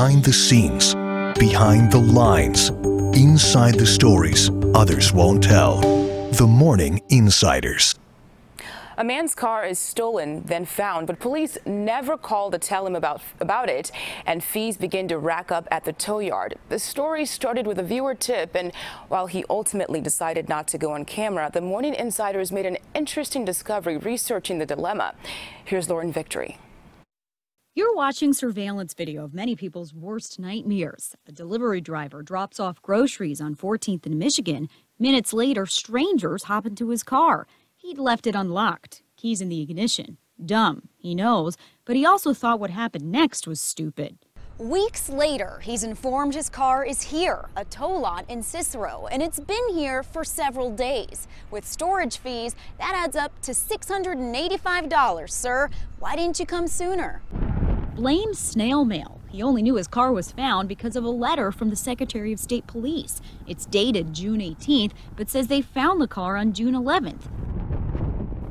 behind the scenes, behind the lines, inside the stories others won't tell. The Morning Insiders. A man's car is stolen, then found, but police never call to tell him about, about it, and fees begin to rack up at the tow yard. The story started with a viewer tip, and while he ultimately decided not to go on camera, the Morning Insiders made an interesting discovery researching the dilemma. Here's Lauren Victory. You're watching surveillance video of many people's worst nightmares. A delivery driver drops off groceries on 14th in Michigan. Minutes later, strangers hop into his car. He'd left it unlocked, keys in the ignition. Dumb, he knows, but he also thought what happened next was stupid. Weeks later, he's informed his car is here, a tow lot in Cicero, and it's been here for several days. With storage fees, that adds up to $685, sir. Why didn't you come sooner? Blame snail mail. He only knew his car was found because of a letter from the Secretary of State Police. It's dated June 18th, but says they found the car on June 11th.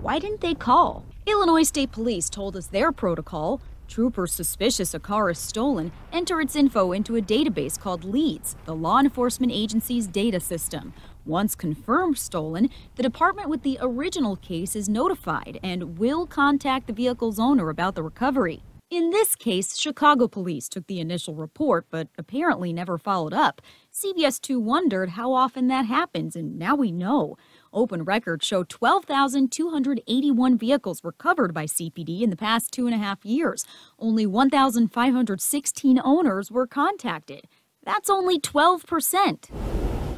Why didn't they call? Illinois State Police told us their protocol. Troopers suspicious a car is stolen enter its info into a database called LEADS, the law enforcement agency's data system. Once confirmed stolen, the department with the original case is notified and will contact the vehicle's owner about the recovery. In this case, Chicago police took the initial report, but apparently never followed up. CBS 2 wondered how often that happens, and now we know. Open records show 12,281 vehicles were recovered by CPD in the past two and a half years. Only 1,516 owners were contacted. That's only 12%.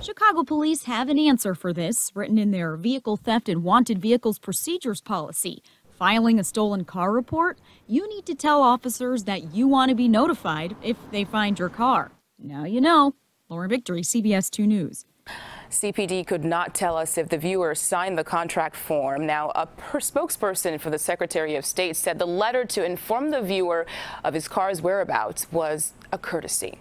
Chicago police have an answer for this, written in their vehicle theft and wanted vehicles procedures policy. Filing a stolen car report, you need to tell officers that you want to be notified if they find your car. Now you know. Lauren Victory, CBS 2 News. CPD could not tell us if the viewer signed the contract form. Now, a spokesperson for the Secretary of State said the letter to inform the viewer of his car's whereabouts was a courtesy.